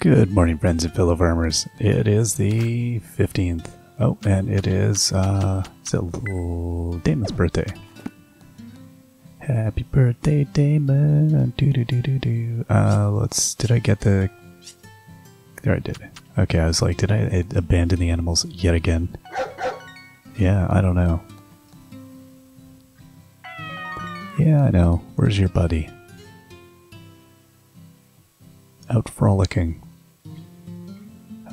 Good morning, friends and fellow farmers. It is the 15th. Oh, and it is, uh, it's a little Damon's birthday. Happy birthday, Damon. Do do do do do. Uh, let's, did I get the, there I did. Okay, I was like, did I abandon the animals yet again? Yeah, I don't know. Yeah, I know. Where's your buddy? Out frolicking.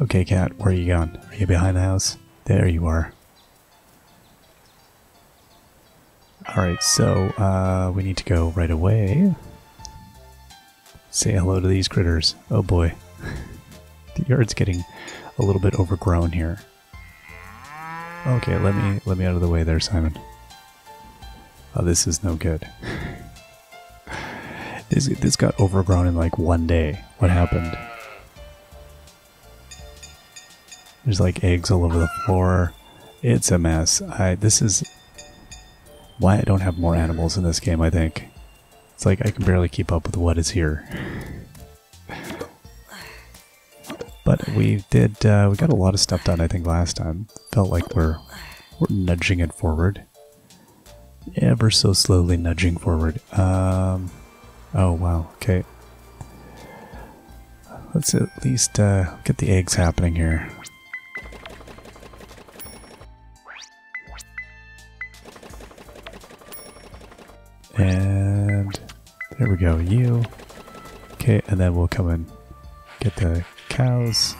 Okay, cat, where are you going? Are you behind the house? There you are. Alright, so uh, we need to go right away. Say hello to these critters. Oh boy. the yard's getting a little bit overgrown here. Okay, let me let me out of the way there, Simon. Oh, this is no good. this this got overgrown in like one day. What happened? There's like eggs all over the floor. It's a mess. I this is why I don't have more animals in this game, I think. It's like I can barely keep up with what is here. But we did uh, we got a lot of stuff done I think last time. Felt like we're we're nudging it forward. Ever so slowly nudging forward. Um oh wow, okay. Let's at least uh, get the eggs happening here. And there we go, you. Okay, and then we'll come and get the cows.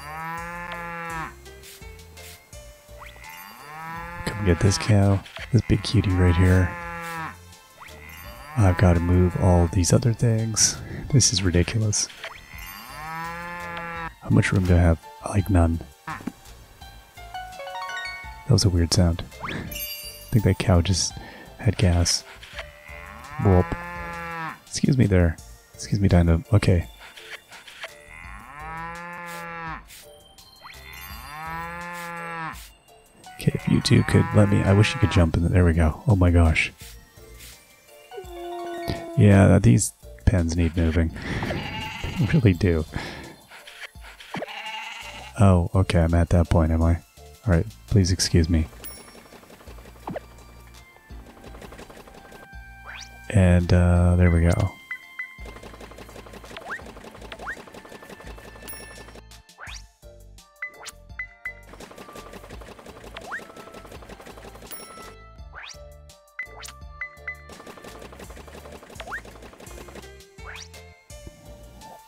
Come get this cow, this big cutie right here. I've got to move all these other things. This is ridiculous. How much room do I have? Like none. That was a weird sound. I think that cow just had gas. Excuse me there. Excuse me, Dino. Okay. Okay, if you two could let me... I wish you could jump in. The, there we go. Oh my gosh. Yeah, uh, these pens need moving. really do. Oh, okay, I'm at that point, am I? Alright, please excuse me. And uh, there we go.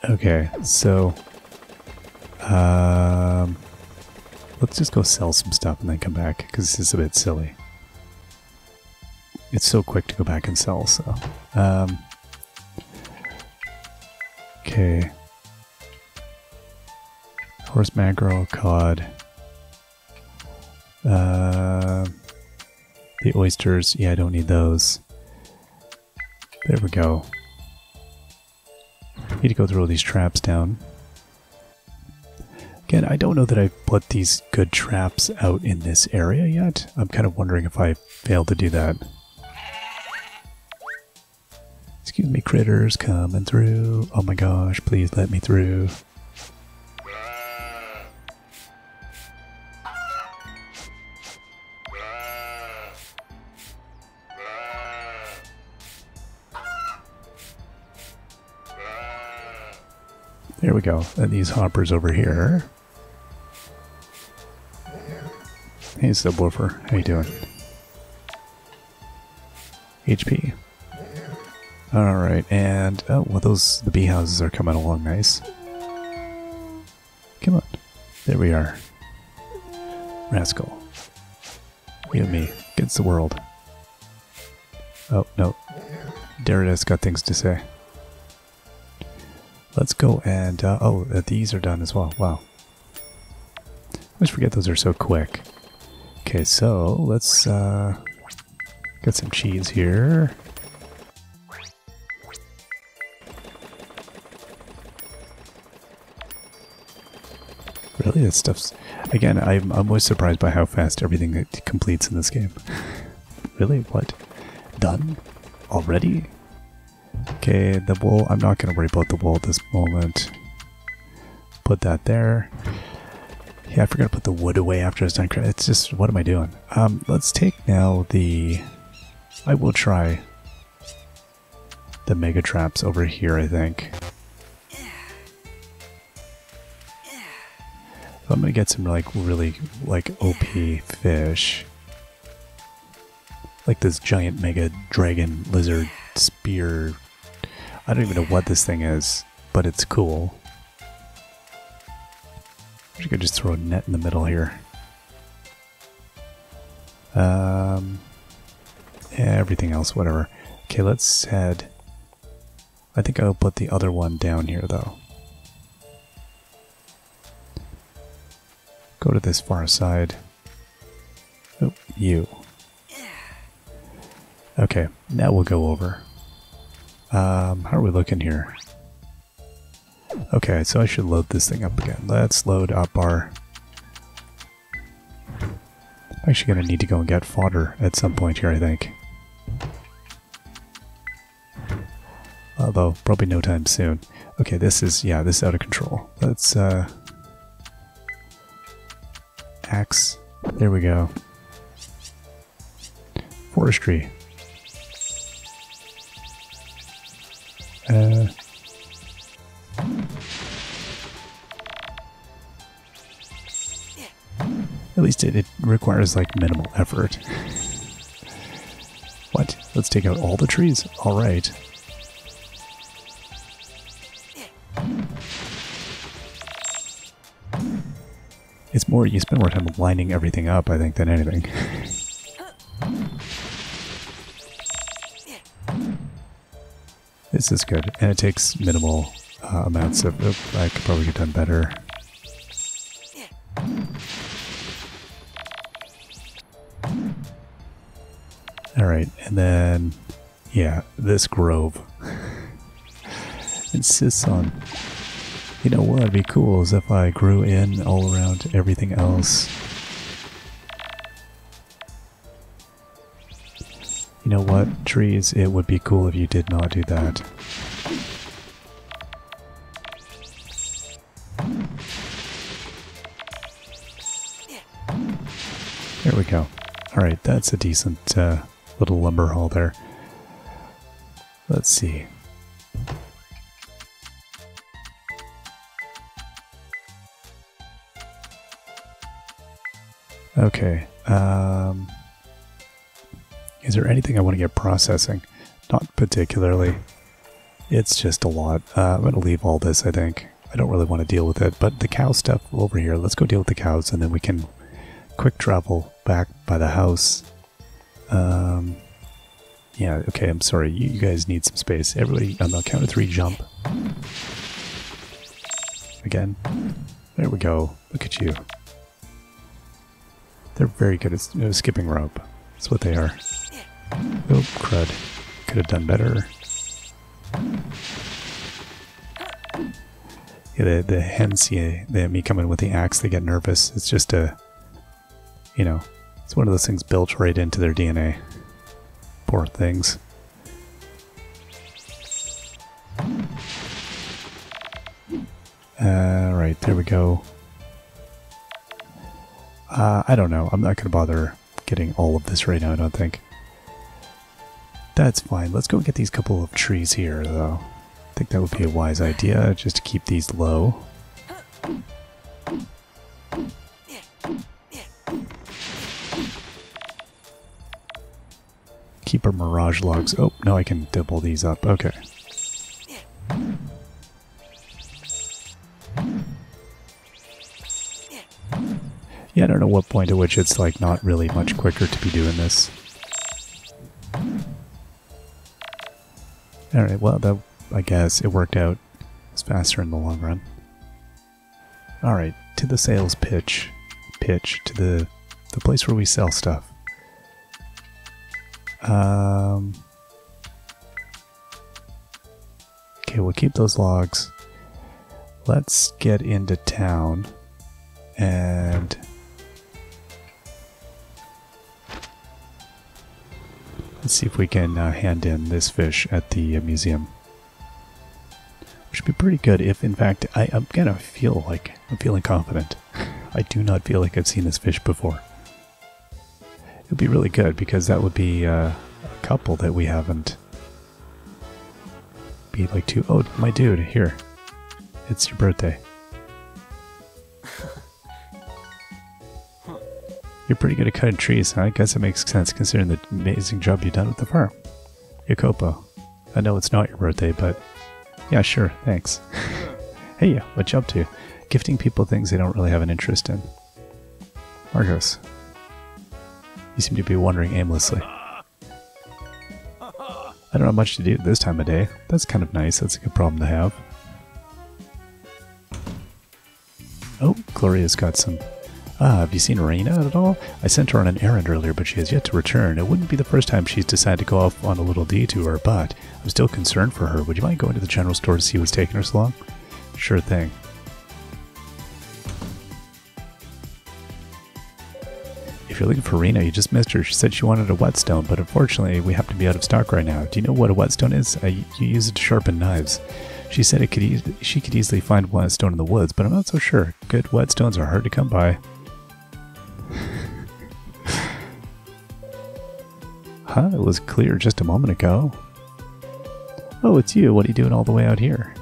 Okay, so um, let's just go sell some stuff and then come back because this is a bit silly it's so quick to go back and sell, so. Um, okay. Horse mackerel, cod. Uh, the oysters, yeah, I don't need those. There we go. Need to go through all these traps down. Again, I don't know that I've put these good traps out in this area yet. I'm kind of wondering if I failed to do that. Excuse me, critters coming through. Oh my gosh, please let me through. There we go. And these hoppers over here. Hey, Subwoofer. How you doing? HP. Alright, and oh, well, those the bee houses are coming along nice. Come on. There we are. Rascal. You and me against the world. Oh, no. Derida's got things to say. Let's go and, uh, oh, uh, these are done as well. Wow. I always forget those are so quick. Okay, so let's, uh, get some cheese here. Really, that stuff's... Again, I'm, I'm always surprised by how fast everything completes in this game. really? What? Done? Already? Okay, the wool... I'm not going to worry about the wool at this moment. put that there. Yeah, I forgot to put the wood away after it's done. It's just, what am I doing? Um, let's take now the... I will try the mega traps over here, I think. I'm gonna get some like really like OP fish. Like this giant mega dragon lizard spear. I don't even know what this thing is, but it's cool. I could just throw a net in the middle here. Um, everything else, whatever. Okay, let's head. I think I'll put the other one down here, though. Go to this far side. Oh, you. Okay, now we'll go over. Um, how are we looking here? Okay, so I should load this thing up again. Let's load up our... I'm actually going to need to go and get fodder at some point here, I think. Although, probably no time soon. Okay, this is, yeah, this is out of control. Let's, uh... Axe. There we go. Forestry. Uh... At least it, it requires like minimal effort. what? Let's take out all the trees. Alright. It's more, you spend more time lining everything up, I think, than anything. this is good, and it takes minimal uh, amounts of, I could probably get done better. Alright, and then, yeah, this grove insists on, you know what would be cool is if I grew in all around everything else. You know what, trees, it would be cool if you did not do that. There we go. Alright, that's a decent uh, little lumber haul there. Let's see. Okay. Um, is there anything I want to get processing? Not particularly. It's just a lot. Uh, I'm going to leave all this, I think. I don't really want to deal with it. But the cow stuff over here, let's go deal with the cows and then we can quick travel back by the house. Um, yeah, okay, I'm sorry. You, you guys need some space. Everybody, on the count of three, jump. Again. There we go. Look at you. They're very good at uh, skipping rope. That's what they are. Oh, crud. Could have done better. Yeah, the, the hens see they, me coming with the axe, they get nervous. It's just a, you know, it's one of those things built right into their DNA. Poor things. Alright, there we go. Uh, I don't know. I'm not going to bother getting all of this right now, I don't think. That's fine. Let's go get these couple of trees here, though. I think that would be a wise idea, just to keep these low. Keep our mirage logs. Oh, no, I can double these up. Okay. Yeah, I don't know what point at which it's like not really much quicker to be doing this. Alright, well, that I guess it worked out. It's faster in the long run. Alright, to the sales pitch. Pitch, to the, the place where we sell stuff. Um, okay, we'll keep those logs. Let's get into town and Let's see if we can uh, hand in this fish at the uh, museum. We should be pretty good if, in fact, I, I'm gonna feel like I'm feeling confident. I do not feel like I've seen this fish before. It would be really good because that would be uh, a couple that we haven't. Be like two. Oh, my dude, here. It's your birthday. You're pretty good at cutting trees. I guess it makes sense considering the amazing job you've done with the farm. Jacopo, I know it's not your birthday, but yeah, sure, thanks. hey, what you up to? Gifting people things they don't really have an interest in. Marcos, you seem to be wandering aimlessly. I don't have much to do at this time of day. That's kind of nice. That's a good problem to have. Oh, Gloria's got some... Ah, have you seen Reina at all? I sent her on an errand earlier, but she has yet to return. It wouldn't be the first time she's decided to go off on a little detour, but I'm still concerned for her. Would you mind going to the general store to see what's taking her so long? Sure thing. If you're looking for Reina, you just missed her. She said she wanted a whetstone, but unfortunately, we happen to be out of stock right now. Do you know what a whetstone is? Uh, you use it to sharpen knives. She said it could e she could easily find whetstone in the woods, but I'm not so sure. Good whetstones are hard to come by. Huh? It was clear just a moment ago. Oh, it's you. What are you doing all the way out here?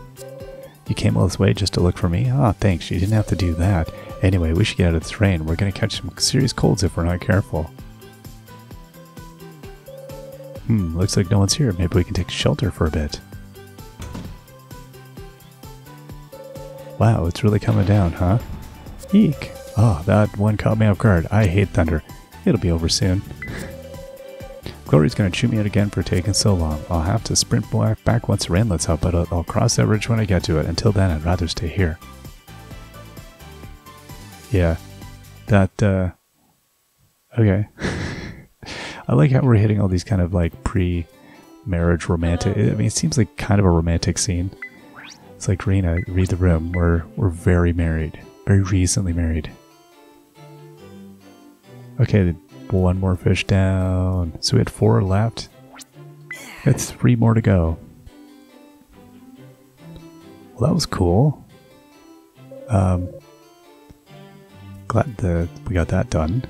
You came all this way just to look for me? Ah, thanks. You didn't have to do that. Anyway, we should get out of this rain. We're going to catch some serious colds if we're not careful. Hmm, looks like no one's here. Maybe we can take shelter for a bit. Wow, it's really coming down, huh? Eek! Oh, that one caught me off guard. I hate thunder. It'll be over soon. Gloria's gonna chew me out again for taking so long. I'll have to sprint back once the rain lets out, but I'll, I'll cross that bridge when I get to it. Until then, I'd rather stay here. Yeah, that, uh, okay. I like how we're hitting all these kind of like pre-marriage romantic, I mean, it seems like kind of a romantic scene. It's like, Reina, read the room. We're, we're very married. Very recently married. Okay, one more fish down. So we had four left. That's three more to go. Well, that was cool. Um, glad that we got that done.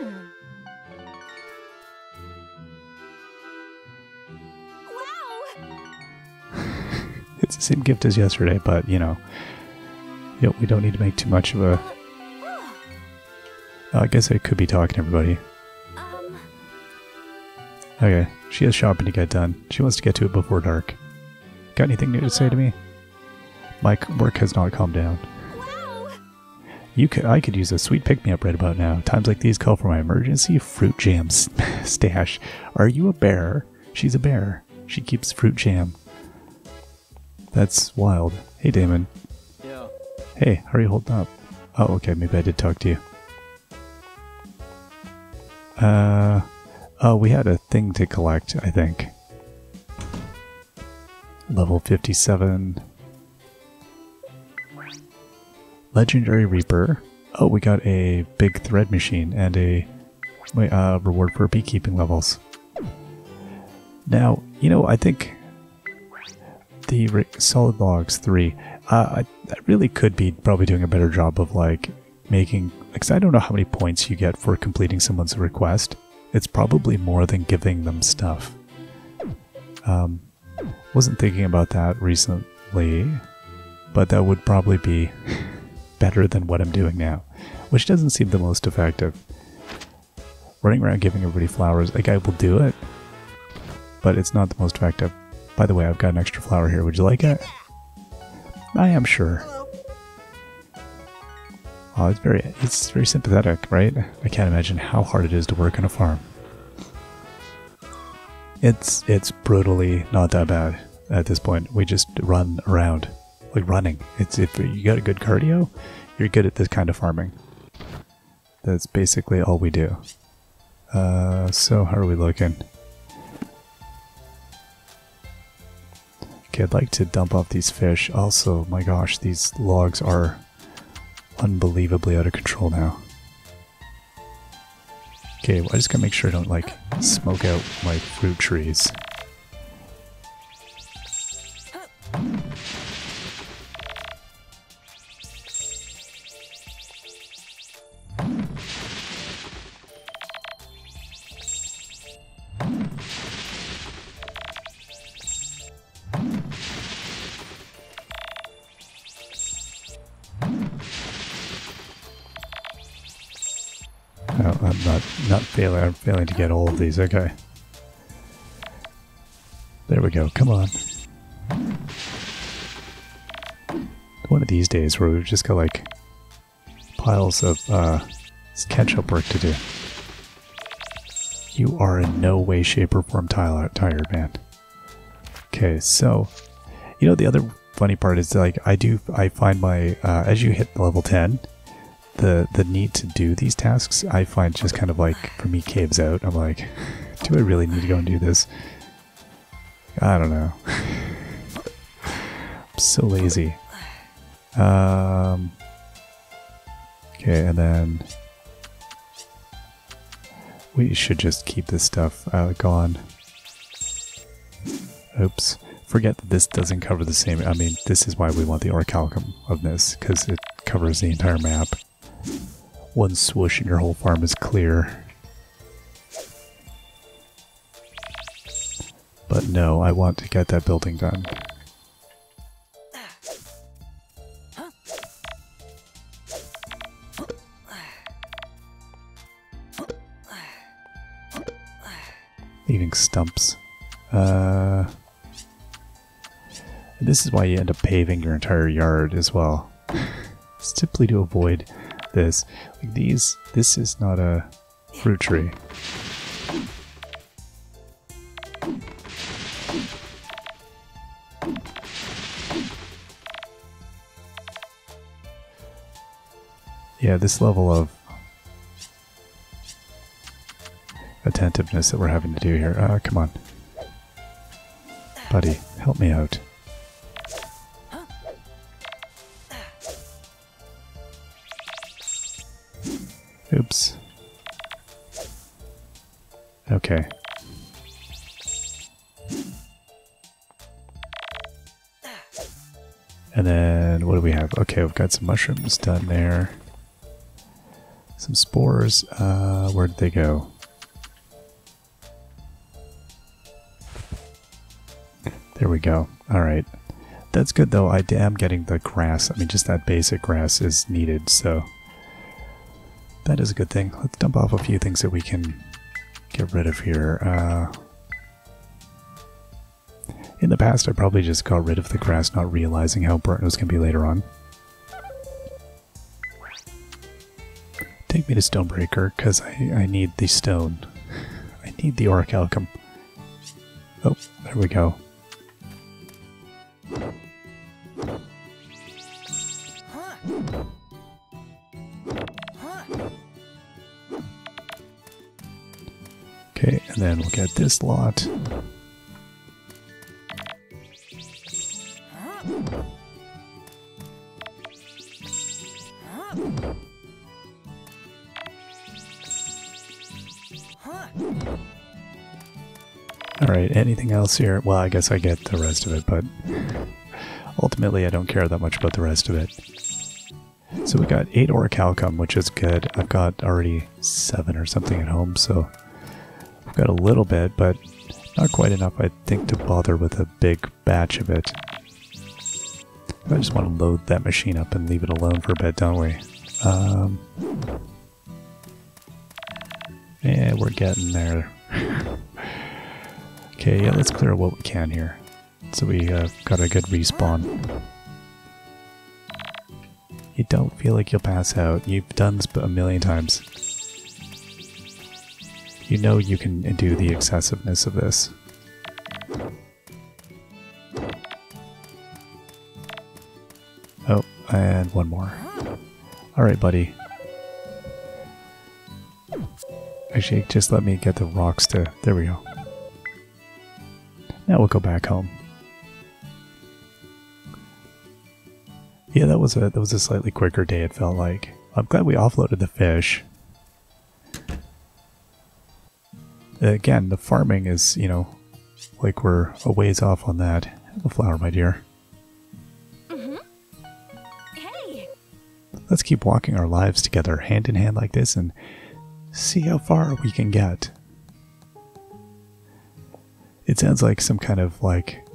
it's the same gift as yesterday, but you know, you know, we don't need to make too much of a. Oh, I guess I could be talking to everybody. Okay, she has shopping to get done. She wants to get to it before dark. Got anything new to say to me? My work has not calmed down. You could, I could use a sweet pick-me-up right about now. Times like these call for my emergency fruit jam stash. Are you a bear? She's a bear. She keeps fruit jam. That's wild. Hey, Damon. Yeah. Hey, how are you holding up? Oh, okay, maybe I did talk to you. Uh, oh, we had a thing to collect, I think. Level 57. Legendary Reaper. Oh, we got a big thread machine and a wait, uh, reward for beekeeping levels. Now, you know, I think the solid logs 3, uh, I, I really could be probably doing a better job of like making, because I don't know how many points you get for completing someone's request. It's probably more than giving them stuff. Um, wasn't thinking about that recently, but that would probably be better than what I'm doing now, which doesn't seem the most effective. Running around giving everybody flowers, like I will do it, but it's not the most effective. By the way, I've got an extra flower here. Would you like it? I am sure. Oh, it's very, it's very sympathetic, right? I can't imagine how hard it is to work on a farm. It's, it's brutally not that bad at this point. We just run around, like running. It's if you got a good cardio, you're good at this kind of farming. That's basically all we do. Uh, so how are we looking? Okay, I'd like to dump off these fish. Also, my gosh, these logs are unbelievably out of control now. Okay, well, I just gotta make sure I don't, like, smoke out my fruit trees. I'm not not failing. I'm failing to get all of these. Okay. There we go. Come on. One of these days where we've just got like piles of uh, catch-up work to do. You are in no way, shape, or form tired, man. Okay, so you know the other funny part is like I do I find my uh, as you hit level ten, the the need to do these tasks I find just kind of like for me caves out. I'm like, do I really need to go and do this? I don't know. I'm so lazy. Um. Okay, and then we should just keep this stuff uh, gone. Oops. Forget that this doesn't cover the same. I mean, this is why we want the orichalcum of this, because it covers the entire map. One swoosh and your whole farm is clear. But no, I want to get that building done. Leaving stumps. Uh, this is why you end up paving your entire yard as well. Simply to avoid this. Like these, this is not a fruit tree. Yeah, this level of attentiveness that we're having to do here. Uh, come on. Buddy, help me out. Oops. Okay. And then what do we have? Okay, we've got some mushrooms done there. Some spores. Uh, where did they go? There we go. Alright. That's good though. I am getting the grass. I mean, just that basic grass is needed, so that is a good thing. Let's dump off a few things that we can get rid of here. Uh, in the past, I probably just got rid of the grass, not realizing how burnt it was going to be later on. Take me to Stonebreaker, because I, I need the stone. I need the orichalcum. Oh, there we go. Okay, and then we'll get this lot. Alright, anything else here? Well, I guess I get the rest of it, but ultimately I don't care that much about the rest of it. So we got 8 orichalcum, which is good. I've got already 7 or something at home, so got a little bit, but not quite enough, I think, to bother with a big batch of it. I just want to load that machine up and leave it alone for a bit, don't we? Um, yeah, we're getting there. okay, yeah, let's clear what we can here. So we uh, got a good respawn. You don't feel like you'll pass out. You've done this a million times. You know you can do the excessiveness of this. Oh, and one more. Alright, buddy. Actually, just let me get the rocks to... There we go. Now we'll go back home. Yeah, that was a that was a slightly quicker day. It felt like. I'm glad we offloaded the fish. Again, the farming is you know like we're a ways off on that. Have a flower, my dear. Mm-hmm. Hey. Let's keep walking our lives together, hand in hand like this, and see how far we can get. It sounds like some kind of like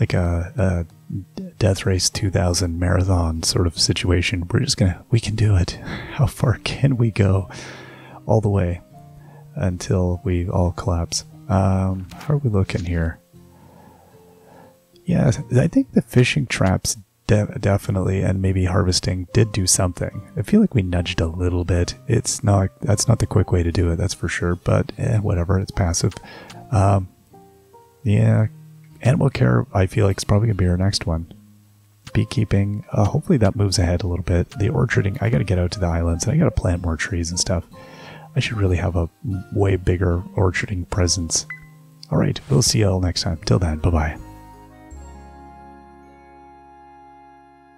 like a, a Death Race 2000 marathon sort of situation. We're just gonna, we can do it. How far can we go? all the way until we all collapse. Um, how are we looking here? Yeah, I think the fishing traps de- definitely and maybe harvesting did do something. I feel like we nudged a little bit. It's not that's not the quick way to do it, that's for sure. But eh, whatever, it's passive. Um, yeah, animal care. I feel like is probably gonna be our next one. Beekeeping. Uh, hopefully that moves ahead a little bit. The orcharding. I got to get out to the islands and I got to plant more trees and stuff. I should really have a way bigger orcharding presence. All right, we'll see you all next time. Till then, bye bye.